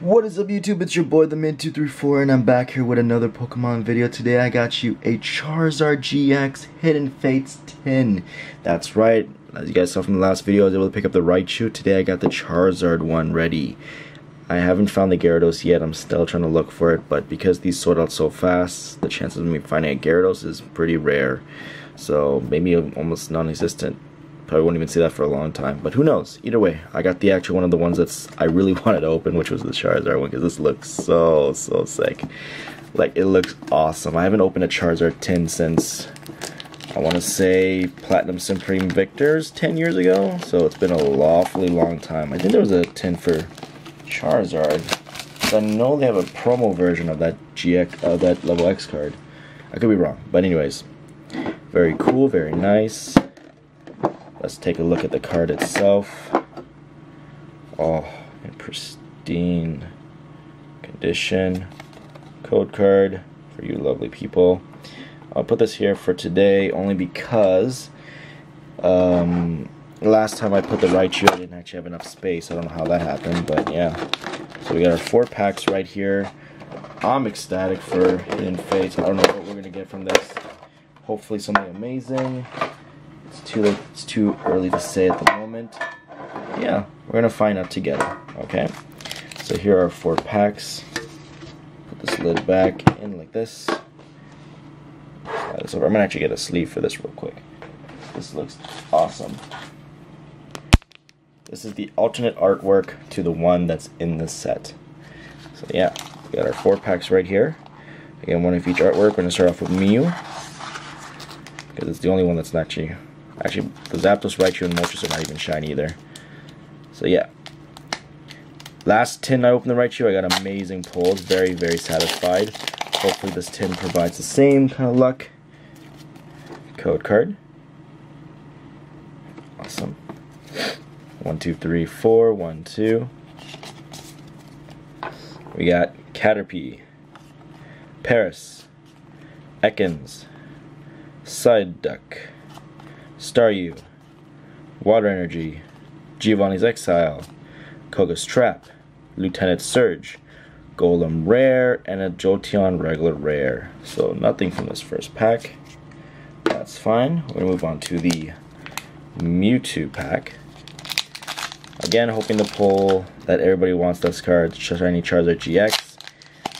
What is up YouTube? It's your boy the Mint234 and I'm back here with another Pokemon video. Today I got you a Charizard GX Hidden Fates tin. That's right, as you guys saw from the last video I was able to pick up the Raichu. Today I got the Charizard one ready. I haven't found the Gyarados yet, I'm still trying to look for it, but because these sold out so fast, the chances of me finding a Gyarados is pretty rare. So maybe almost non-existent. Probably won't even see that for a long time. But who knows? Either way, I got the actual one of the ones that's I really wanted to open, which was the Charizard one, because this looks so, so sick. Like, it looks awesome. I haven't opened a Charizard tin since, I want to say, Platinum Supreme Victors 10 years ago. So it's been a lawfully long time. I think there was a tin for Charizard. I know they have a promo version of that GX, of that level X card. I could be wrong, but anyways, very cool, very nice. Let's take a look at the card itself. Oh, in pristine condition. Code card for you lovely people. I'll put this here for today only because um, last time I put the Raichu, I didn't actually have enough space. I don't know how that happened, but yeah. So we got our four packs right here. I'm ecstatic for Hidden Fates. I don't know what we're going to get from this. Hopefully something amazing. It's too late, it's too early to say at the moment. Yeah, we're gonna find out together. Okay. So here are four packs. Put this lid back in like this. So I'm gonna actually get a sleeve for this real quick. This looks awesome. This is the alternate artwork to the one that's in the set. So yeah, we got our four packs right here. Again, one of each artwork. We're gonna start off with Mew because it's the only one that's actually Actually, the Zapdos, Raichu, and Moltres are not even shiny either. So yeah. Last tin I opened the Raichu, I got amazing pulls. Very, very satisfied. Hopefully this tin provides the same kind of luck. Code card. Awesome. One, two, three, four. One, two. We got Caterpie, Paras, Ekans, Psyduck, Staryu, Water Energy, Giovanni's Exile, Koga's Trap, Lieutenant Surge, Golem Rare, and a Jolteon regular rare. So nothing from this first pack. That's fine. We're gonna move on to the Mewtwo pack. Again, hoping to pull that everybody wants this card, Shiny Charizard GX.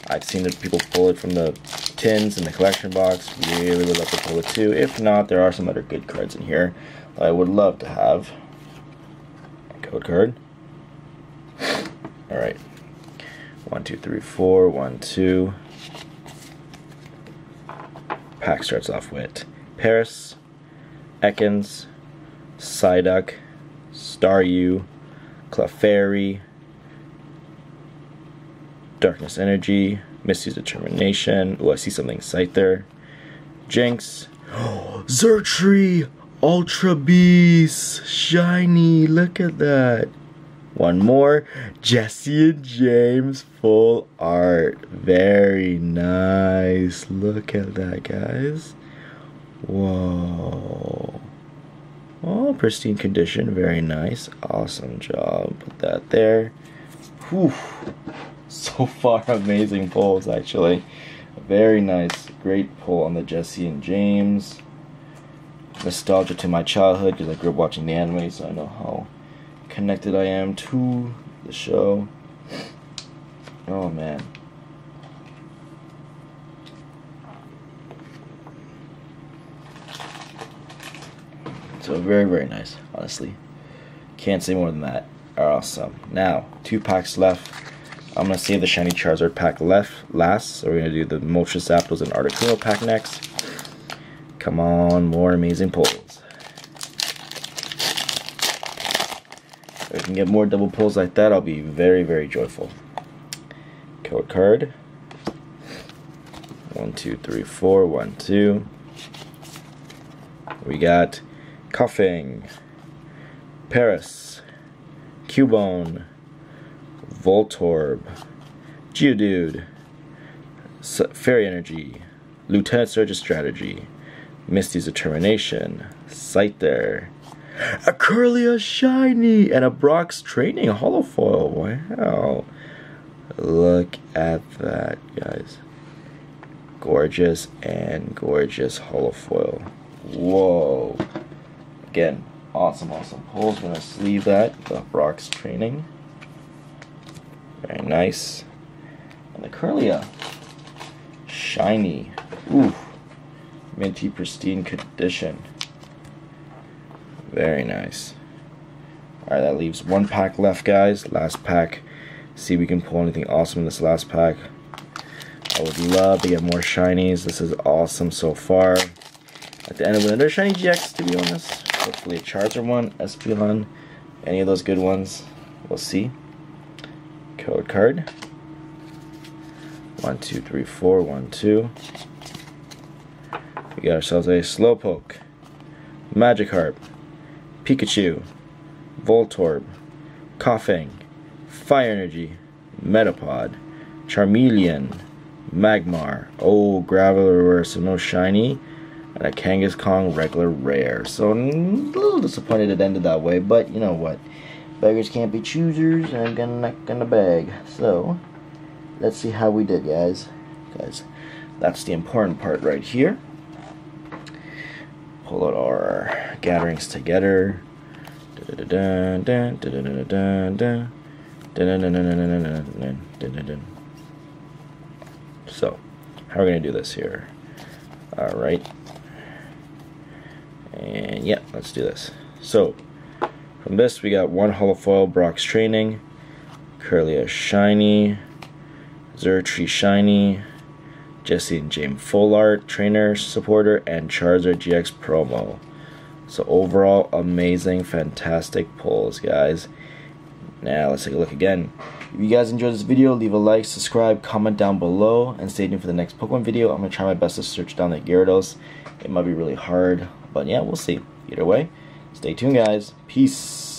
I've seen people pull it from the tins in the collection box. Really would love to pull it too. If not, there are some other good cards in here that I would love to have. Code card. Alright. One, two, three, four. One, two. Pack starts off with Paras, Ekans, Psyduck, Staryu, Clefairy, Darkness Energy, Misty's Determination. Oh, I see something Scyther. Jynx. Xurkitree! Ultra Beast! Shiny! Look at that! One more. Jessie and James full art. Very nice. Look at that, guys. Whoa. Oh, pristine condition. Very nice. Awesome job. Put that there. Whew so far amazing pulls actually. Very nice, great pull on the Jessie and James. Nostalgia to my childhood because I grew up watching the anime, so I know how connected I am to the show. Oh man. So very, very nice, honestly. Can't say more than that. Awesome. Now, two packs left. I'm going to save the Shiny Charizard pack left last. So we're going to do the Moltres Zapdos and Articuno pack next. Come on, more amazing pulls. If we can get more double pulls like that, I'll be very, very joyful. Code card. One, two, three, four. One, two. We got Koffing, Paras, Cubone, Voltorb, Geodude, Fairy Energy, Lieutenant Surge's Strategy, Misty's Determination, Scyther, a Kirlia Shiny, and a Brock's Training a Holofoil. Wow. Look at that, guys. Gorgeous and gorgeous holofoil. Whoa. Again, awesome, awesome pulls. I'm going to sleeve that. The Brock's training. Very nice. And the Kirlia. Shiny. Ooh. Minty pristine condition. Very nice. Alright, that leaves one pack left, guys. Last pack. See if we can pull anything awesome in this last pack. I would love to get more shinies. This is awesome so far. At the end of another shiny GX, to be honest. Hopefully a Charizard one, Espeon, any of those good ones. We'll see. Code card. One, two, three, four, one, two. We got ourselves a Slowpoke, Magikarp, Pikachu, Voltorb, Koffing, Fire Energy, Metapod, Charmeleon, Magmar, oh Graveler so no shiny, and a Kangaskhan regular rare. So a little disappointed it ended that way, but you know what? Beggars can't be choosers, and I'm gonna on the bag. So let's see how we did, guys. Guys, that's the important part right here. Pull out our gatherings together. So, how are we to do this here? Alright. And yeah, let's do this. So, from this we got one holofoil Brock's Training, Kirlia Shiny, Xurkitree Shiny, Jessie and James Full Art Trainer Supporter, and Charizard GX Promo. So overall, amazing, fantastic pulls, guys. Now, let's take a look again. If you guys enjoyed this video, leave a like, subscribe, comment down below, and stay tuned for the next Pokemon video. I'm going to try my best to search down the Gyarados. It might be really hard, but yeah, we'll see. Either way, stay tuned, guys. Peace.